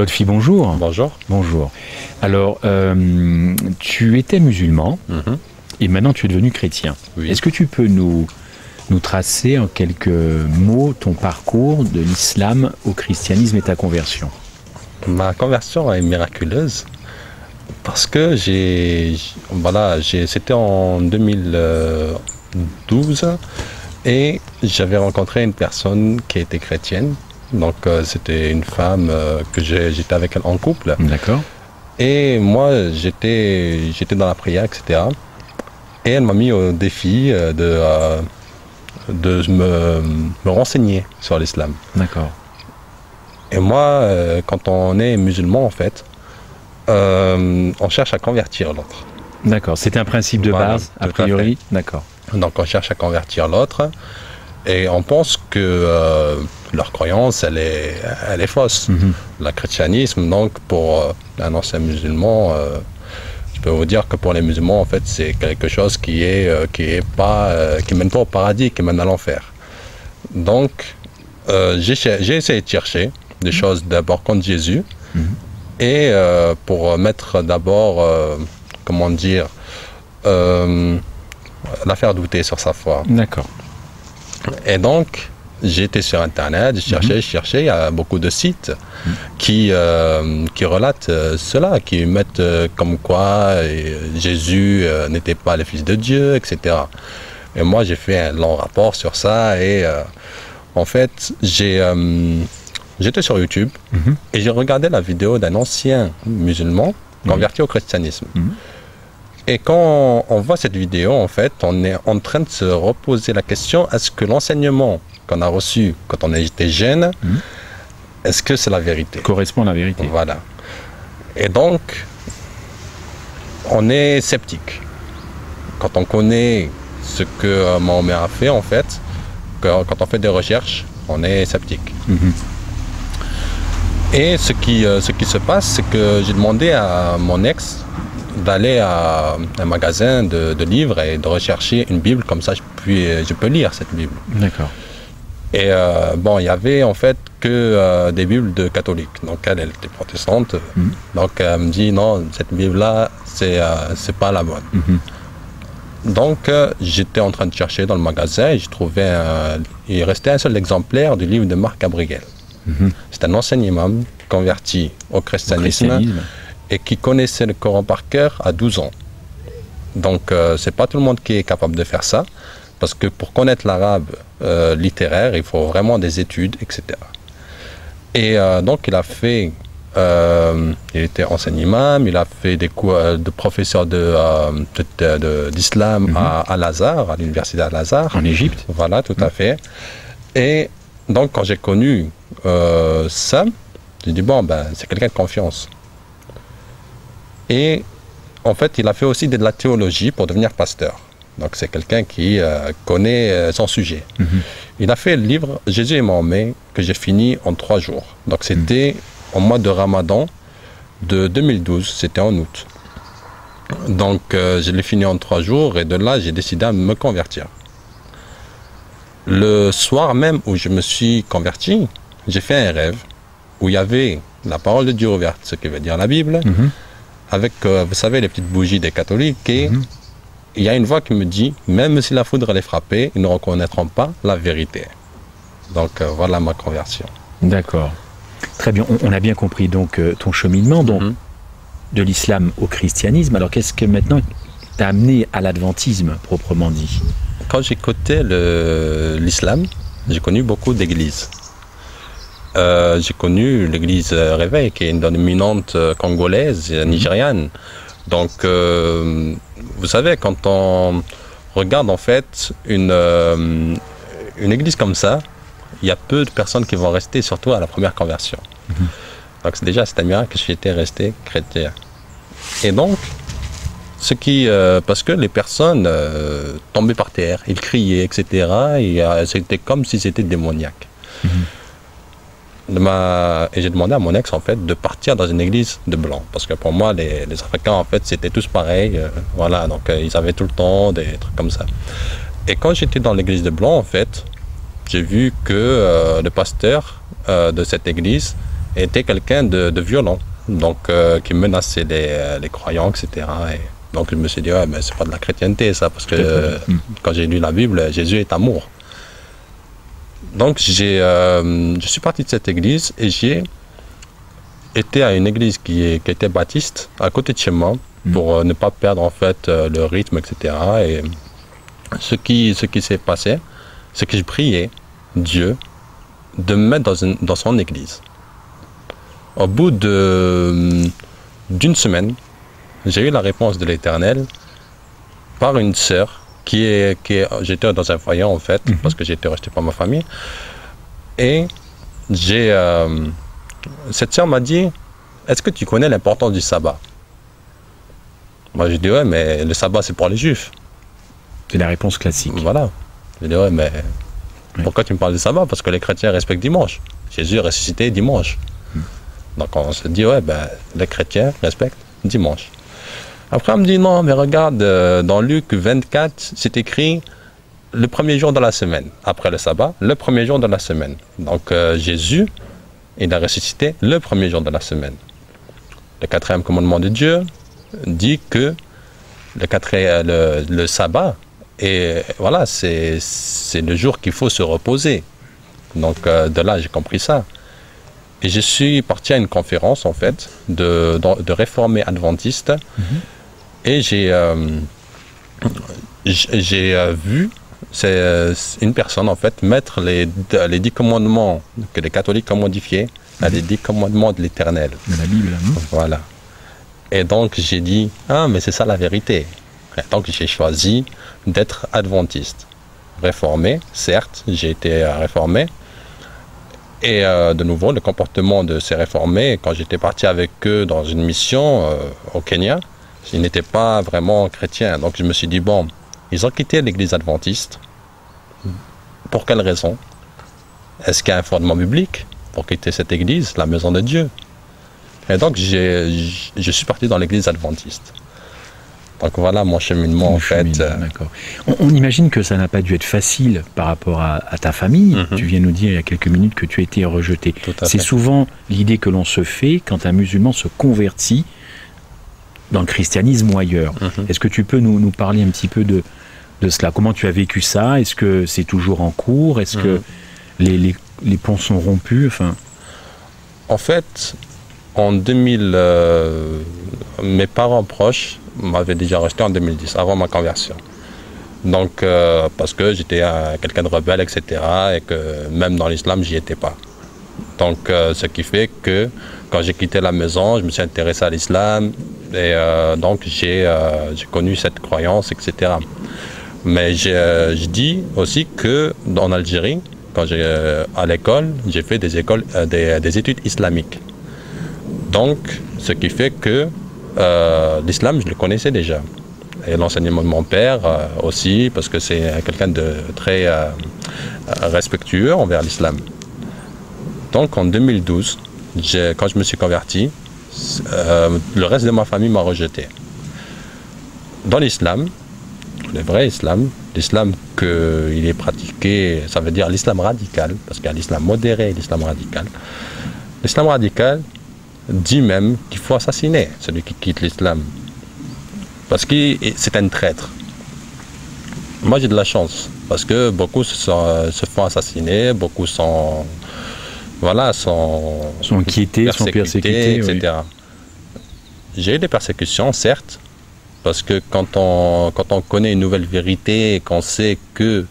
Lotfi, bonjour. Bonjour. Bonjour. Alors, euh, tu étais musulman Mhm. et maintenant tu es devenu chrétien. Oui. Est-ce que tu peux nous, nous tracer en quelques mots ton parcours de l'islam au christianisme et ta conversion? Ma conversion est miraculeuse parce que j'ai, voilà, c'était en 2012 et j'avais rencontré une personne qui était chrétienne. Donc euh, c'était une femme euh, que j'étais avec elle en couple. D'accord Et moi, j'étais, j'étais dans la prière, etc. Et elle m'a mis au défi euh, de, de me, me renseigner sur l'islam. D'accord. Et moi, quand on est musulman, en fait, euh, on cherche à convertir l'autre. D'accord. C'était un principe de Voilà, base, a priori D'accord. Donc on cherche à convertir l'autre. Et on pense que euh, leur croyance, elle est, elle est fausse. Mhm. Le christianisme, donc, pour euh, un ancien musulman, euh, je peux vous dire que pour les musulmans, en fait, c'est quelque chose qui est, euh, qui est pas, qui mène pas au paradis, qui mène à l'enfer. Donc, j'ai essayé de chercher des choses d'abord contre Jésus Mhm. et pour mettre d'abord, comment dire, la faire douter sur sa foi. D'accord. Et donc, j'étais sur Internet, je cherchais, je cherchais, il y a beaucoup de sites qui, euh, qui relatent euh, cela, qui mettent euh, comme quoi Jésus n'était pas le Fils de Dieu, etc. Et moi, j'ai fait un long rapport sur ça et euh, en fait, j'ai, euh, j'étais sur YouTube Mhm. et j'ai regardé la vidéo d'un ancien musulman converti au christianisme. Et quand on voit cette vidéo, en fait, on est en train de se reposer la question est-ce que l'enseignement qu'on a reçu quand on était jeune, Mhm. est-ce que c'est la vérité? Correspond à la vérité. Voilà. Et donc, on est sceptique. Quand on connaît ce que euh, Mahomet a fait, en fait, quand on fait des recherches, on est sceptique. Mhm. Et ce qui, euh, ce qui se passe, c'est que j'ai demandé à mon ex d'aller à un magasin de, de livres et de rechercher une Bible, comme ça je, puis, je peux lire cette Bible. D'accord. Et euh, bon, il y avait en fait que euh, des Bibles de catholiques. Donc elle, elle était protestante. Mhm. Donc elle me dit non, cette Bible-là, c'est euh, c'est pas la bonne. Mhm. Donc euh, j'étais en train de chercher dans le magasin et j'ai trouvé un- il restait un seul exemplaire du livre de Marc Gabriel. Mhm. C'est un ancien imam converti au christianisme. Et qui connaissait le Coran par cœur à 12 ans. Donc euh, c'est pas tout le monde qui est capable de faire ça, parce que pour connaître l'arabe euh, littéraire, il faut vraiment des études, etc. Et euh, donc il a fait, euh, il était enseignant imam, il a fait des cours de professeur de, euh, de- de- d'islam Mhm. à Al-Azhar, à l'université Al-Azhar. En Égypte Voilà, tout à fait. Et donc, quand j'ai connu Sam, j'ai dit, bon, ben, c'est quelqu'un de confiance. Et en fait, il a fait aussi de la théologie pour devenir pasteur. Donc, c'est quelqu'un qui euh, connaît euh, son sujet. Mhm. Il a fait le livre Jésus et Mahomet que j'ai fini en trois jours. Donc, c'était au mois de Ramadan de 2012, c'était en août. Donc, euh, je l'ai fini en trois jours et de là, j'ai décidé à me convertir. Le soir même où je me suis converti, j'ai fait un rêve où il y avait la parole de Dieu ouverte, ce qui veut dire la Bible, Mhm. Avec, euh, vous savez, les petites bougies des catholiques. Et Mhm. il y a une voix qui me dit, même si la foudre les frappait, ils ne reconnaîtront pas la vérité. Donc euh, voilà ma conversion. D'accord. Très bien. On, on a bien compris donc euh, ton cheminement donc, Mhm. de l'islam au christianisme. Alors qu'est-ce que maintenant t'a amené à l'adventisme proprement dit? Quand j'écoutais l'islam, j'ai connu beaucoup d'églises. Euh, j'ai connu l'église Réveil, qui est une dominante euh, congolaise, euh, nigériane. Donc, euh, vous savez, quand on regarde en fait une, euh, une église comme ça, il y a peu de personnes qui vont rester, surtout à la première conversion. Donc, c'est déjà, c'est un miracle que j'étais resté chrétien. Et donc, ce qui, euh, parce que les personnes euh, tombaient par terre, ils criaient, etc. Et euh, c'était comme si c'était démoniaque. De ma- Et j'ai demandé à mon ex en fait de partir dans une église de blanc parce que pour moi les, les Africains en fait c'était tous pareils, euh, voilà donc euh, ils avaient tout le temps des trucs comme ça. Et quand j'étais dans l'église de blanc en fait, j'ai vu que euh, le pasteur de cette église était quelqu'un de, violent, donc qui menaçait les, croyants, etc. Et donc je me suis dit, ouais, mais c'est pas de la chrétienté ça, parce que quand j'ai lu la Bible, Jésus est amour. Donc j'ai, je suis parti de cette église et j'ai été à une église qui, était baptiste, à côté de chez moi, mm. pour ne pas perdre en fait le rythme, etc. Et ce qui, ce qui s'est passé, c'est que j'ai prié Dieu de me mettre dans, dans son église. Au bout d'une semaine, j'ai eu la réponse de l'Éternel par une sœur qui est, qui j'étais dans un foyer en fait, mhm. parce que j'étais resté par ma famille. Et j'ai, euh, cette sœur m'a dit, est-ce que tu connais l'importance du sabbat? Moi j'ai dit, ouais, mais le sabbat c'est pour les juifs. C'est la réponse classique. Voilà. Je dis, ouais, mais pourquoi tu me parles de sabbat? Parce que les chrétiens respectent dimanche. Jésus est ressuscité dimanche. Hmm. Donc on se dit, ouais, ben, les chrétiens respectent dimanche. Après, on me dit, non, mais regarde, euh, dans Luc 24, c'est écrit le premier jour de la semaine, après le sabbat, le premier jour de la semaine. Donc euh, Jésus, il a ressuscité le premier jour de la semaine. Le quatrième commandement de Dieu dit que le, quatrième, le sabbat, et voilà, c'est le jour qu'il faut se reposer. Donc euh, de là, j'ai compris ça. Et je suis parti à une conférence, en fait, de, de, réformés adventistes. Mhm. Et j'ai euh, j'ai euh, vu c'est une personne, en fait, mettre les, les dix commandements que les catholiques ont modifiés à les dix commandements de l'éternel. De la Bible, non Voilà. Et donc j'ai dit, ah, mais c'est ça la vérité. Donc j'ai choisi d'être adventiste. Réformé, certes, j'ai été réformé. Et euh, de nouveau, le comportement de ces réformés, quand j'étais parti avec eux dans une mission euh, au Kenya, ils n'étaient pas vraiment chrétiens. Donc je me suis dit, bon, ils ont quitté l'église adventiste. Pour quelle raison? Est-ce qu'il y a un fondement biblique pour quitter cette église, la maison de Dieu? Et donc je suis parti dans l'église adventiste. Donc voilà mon cheminement en fait. On, imagine que ça n'a pas dû être facile par rapport à, ta famille. Mhm. Tu viens nous dire il y a quelques minutes que tu as été rejeté. C'est souvent l'idée que l'on se fait quand un musulman se convertit dans le christianisme ou ailleurs. Mhm. Est-ce que tu peux nous, nous, parler un petit peu de, de cela? Comment tu as vécu ça? Est-ce que c'est toujours en cours? Est-ce que mhm. les, les, les, ponts sont rompus? Enfin... En fait, en 2000, euh, mes parents proches m'avait déjà rejeté en 2010, avant ma conversion. Donc, euh, parce que j'étais quelqu'un de rebelle, etc. Et que même dans l'islam, j'y étais pas. Donc, euh, ce qui fait que quand j'ai quitté la maison, je me suis intéressé à l'islam. Et euh, donc, j'ai connu cette croyance, etc. Mais je dis aussi que en Algérie, quand j'ai à l'école, j'ai fait des écoles, des études islamiques. Donc, ce qui fait que euh, l'islam, je le connaissais déjà. Et l'enseignement de mon père euh, aussi, parce que c'est quelqu'un de très euh, respectueux envers l'islam. Donc en 2012, quand je me suis converti, le reste de ma famille m'a rejeté. Dans l'islam, le vrai islam, l'islam qu'il est pratiqué, ça veut dire l'islam radical, parce qu'il y a l'islam modéré et l'islam radical. L'islam radical, dit même qu'il faut assassiner celui qui quitte l'islam. Parce que c'est un traître. Moi j'ai de la chance, parce que beaucoup se, font assassiner, beaucoup sont, voilà, sont, sont inquiétés, sont persécutés, etc. J'ai eu des persécutions, certes, parce que quand on, quand on connaît une nouvelle vérité et qu'on sait que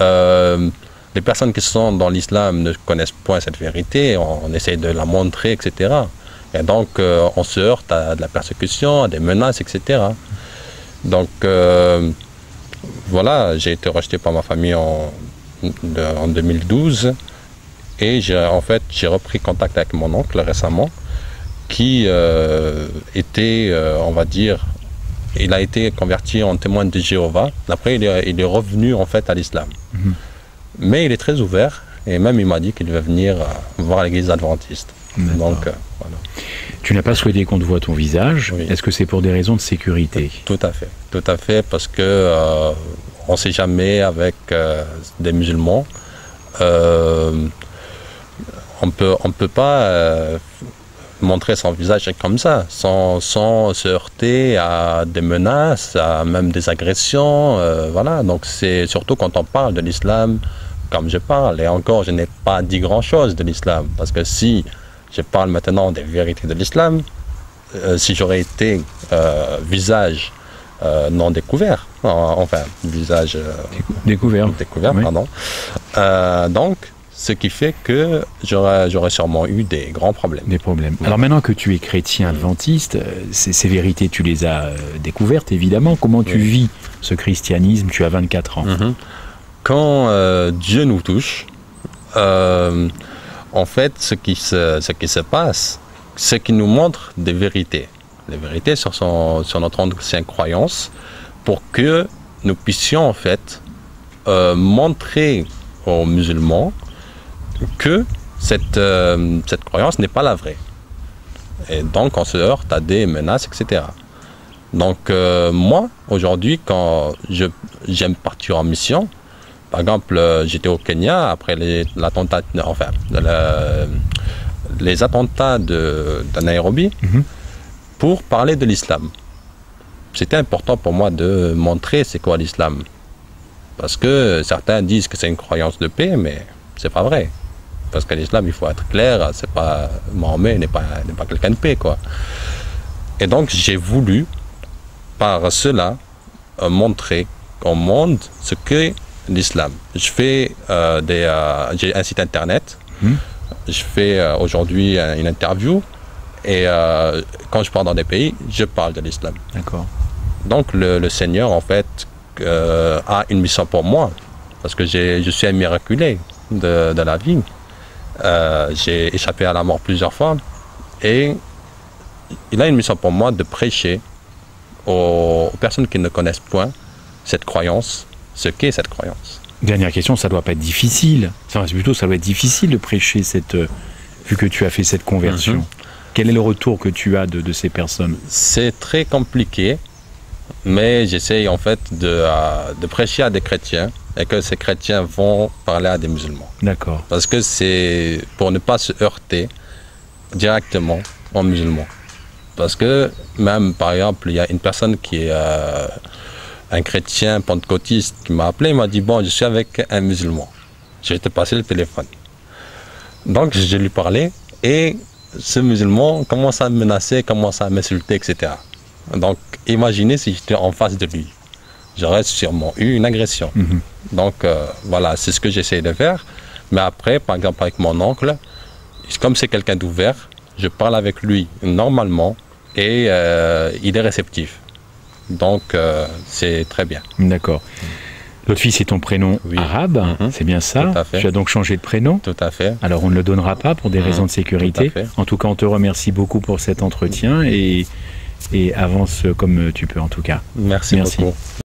euh, les personnes qui sont dans l'islam ne connaissent point cette vérité, on essaie de la montrer, etc. Et donc, euh, on se heurte à de la persécution, à des menaces, etc. Donc, euh, voilà, j'ai été rejeté par ma famille en, en 2012. Et en fait, j'ai repris contact avec mon oncle récemment, qui euh, était, on va dire, il a été converti en témoin de Jéhovah. Après, il est, revenu en fait à l'islam. Mhm. Mais il est très ouvert et même il m'a dit qu'il va venir voir l'église adventiste. Donc, voilà. Tu n'as pas souhaité qu'on te voit ton visage. Est-ce que c'est pour des raisons de sécurité? Tout à fait. Tout à fait, parce que euh, on ne sait jamais avec euh, des musulmans. On peut, on peut pas euh, montrer son visage comme ça, sans, sans, se heurter à des menaces, à même des agressions. Euh, voilà, donc c'est surtout quand on parle de l'islam, comme je parle, et encore, je n'ai pas dit grand-chose de l'islam, parce que si je parle maintenant des vérités de l'islam, euh, si j'aurais été visage non découvert, enfin, visage découvert, découvert pardon. donc, ce qui fait que j'aurais sûrement eu des grands problèmes. Des problèmes. Alors maintenant que tu es chrétien adventiste, euh, ces, vérités, tu les as euh, découvertes évidemment. Comment tu vis ce christianisme? Tu as 24 ans. Mhm. Quand euh, Dieu nous touche, en fait, ce qui, se, ce qui se passe, c'est qu'il nous montre des vérités. Les vérités sur, son, sur notre ancienne croyance pour que nous puissions en fait montrer aux musulmans que cette, euh, cette croyance n'est pas la vraie. Et donc on se heurte à des menaces, etc. Donc euh, moi, aujourd'hui, quand j'aime partir en mission, par exemple, euh, j'étais au Kenya après l'attentat, enfin, les attentats de, de Nairobi, mhm. pour parler de l'islam. C'était important pour moi de montrer c'est quoi l'islam. Parce que certains disent que c'est une croyance de paix, mais c'est pas vrai. Parce que l'islam, il faut être clair, c'est pas Mohamed n'est pas, n'est pas quelqu'un de paix, quoi. Et donc j'ai voulu, par cela, euh, montrer au monde ce qu'est l'islam. Je fais euh, des, euh, j'ai un site internet. Hmm. Je fais aujourd'hui une interview et quand je pars dans des pays, je parle de l'islam. D'accord. Donc le, Seigneur, en fait, a une mission pour moi parce que je suis un miraculé de, de la vie. Euh, j'ai échappé à la mort plusieurs fois. Et il a une mission pour moi de prêcher aux, personnes qui ne connaissent point cette croyance, ce qu'est cette croyance. Dernière question, ça doit pas être difficile. Enfin, plutôt, ça doit être difficile de prêcher cette, euh, vu que tu as fait cette conversion. Mhm. Quel est le retour que tu as de, de ces personnes? C'est très compliqué, mais j'essaye en fait de, euh, de prêcher à des chrétiens et que ces chrétiens vont parler à des musulmans. D'accord. Parce que c'est pour ne pas se heurter directement aux musulmans. Parce que même, par exemple, il y a une personne qui est euh, un chrétien pentecôtiste qui m'a appelé, il m'a dit, bon, je suis avec un musulman. Je vais te passer le téléphone. Donc, je lui parlais et ce musulman commence à me menacer, commence à m'insulter, etc. Donc, imaginez si j'étais en face de lui j'aurais sûrement eu une agression. Mhm. Donc euh, voilà, c'est ce que j'essaie de faire. Mais après, par exemple avec mon oncle, comme c'est quelqu'un d'ouvert, je parle avec lui normalement et euh, il est réceptif. Donc euh, c'est très bien. D'accord. L'autre fille, c'est ton prénom arabe, mhm. c'est bien ça Tu as donc changé de prénom? Tout à fait. Alors on ne le donnera pas pour des mhm. raisons de sécurité. En tout cas, on te remercie beaucoup pour cet entretien et, et avance comme tu peux en tout cas. Merci, Merci. beaucoup.